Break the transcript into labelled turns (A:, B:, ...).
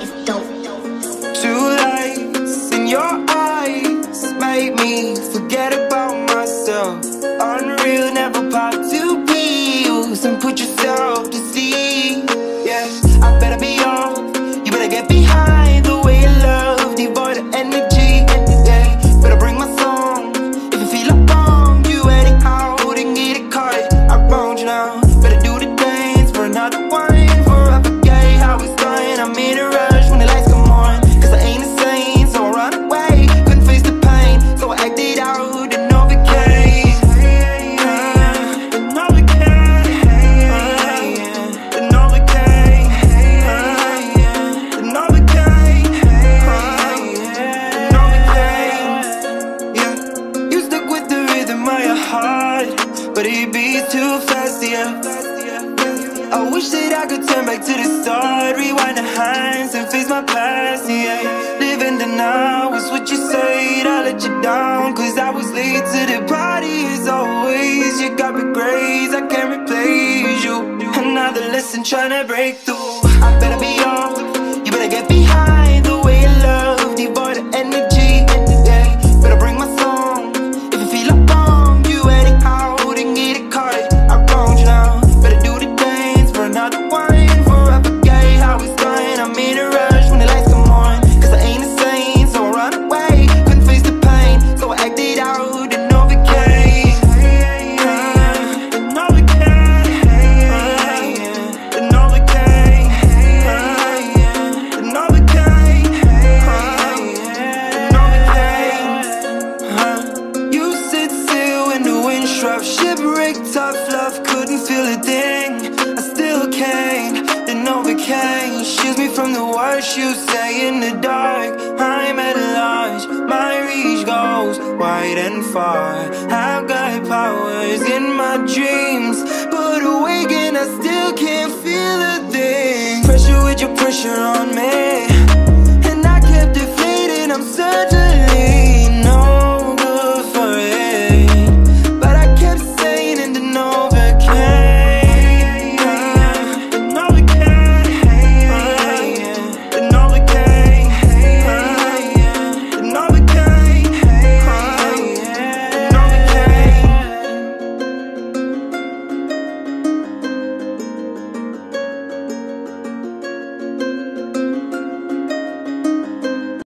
A: is dope.
B: Two lights in your eyes made me forget about. I wish that I could turn back to the start, rewind the hands and face my past, yeah. Living the now is what you said, I let you down, cause I was late to the party as always. You got me grades, I can't replace you. Another lesson trying to break through. I better be on, you better get behind struck Shipwreck, tough love, couldn't feel a thing. I still came, then overcame Shields me from the worst you say in the dark. I'm at large, my reach goes wide and far. I've got powers in my dreams But awake and I still can't feel a thing. Pressure with your pressure on me